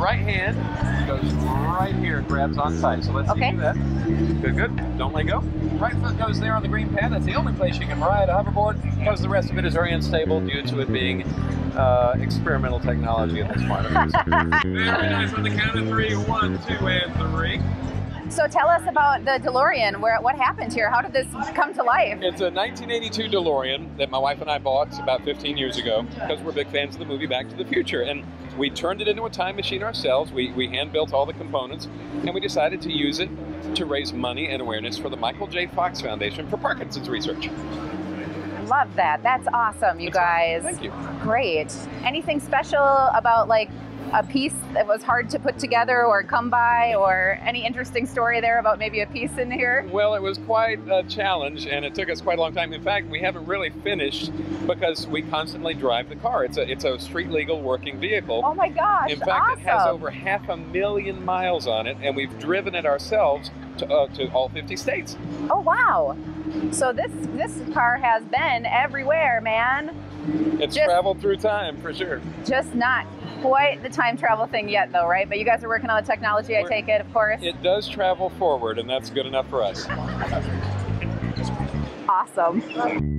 right hand goes right here and grabs on tight. So let's see you do that. Good, good. Don't let go. Right foot goes there on the green pad. That's the only place you can ride a hoverboard because the rest of it is very unstable due to it being uh, experimental technology at this point. very nice on the count of three. One, two, and three. So tell us about the DeLorean. Where what happened here? How did this come to life? It's a 1982 DeLorean that my wife and I bought about 15 years ago because we're big fans of the movie Back to the Future. And we turned it into a time machine ourselves. We, we hand built all the components and we decided to use it to raise money and awareness for the Michael J. Fox Foundation for Parkinson's research. Love that. That's awesome, you guys. Thank you. Great. Anything special about like a piece that was hard to put together or come by, or any interesting story there about maybe a piece in here? Well, it was quite a challenge and it took us quite a long time. In fact, we haven't really finished because we constantly drive the car. It's a, it's a street legal working vehicle. Oh my gosh! In fact, awesome. it has over half a million miles on it, and we've driven it ourselves to, uh, to all 50 states. Oh wow! So this this car has been everywhere, man. It's Just- traveled through time for sure. Just not quite the time travel thing yet, though, right? But you guys are working on the technology. I We're- take it, of course. It does travel forward, and that's good enough for us. awesome.